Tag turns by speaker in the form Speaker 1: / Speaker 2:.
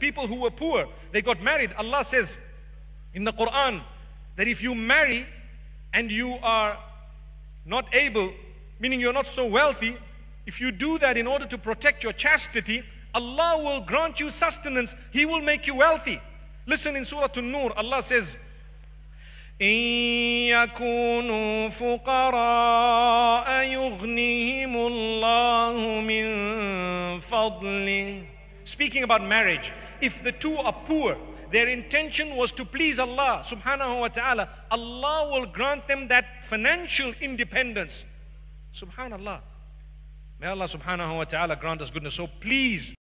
Speaker 1: people who were poor, they got married. Allah says in the Quran that if you marry and you are not able, meaning you're not so wealthy, if you do that in order to protect your chastity, Allah will grant you sustenance. He will make you wealthy. Listen in Surah An-Nur, Allah says, إن يكونوا فقراء يغنيهم الله من فضله Speaking about marriage, if the two are poor, their intention was to please Allah subhanahu wa ta'ala, Allah will grant them that financial independence. Subhanallah. May Allah subhanahu wa ta'ala grant us goodness. So please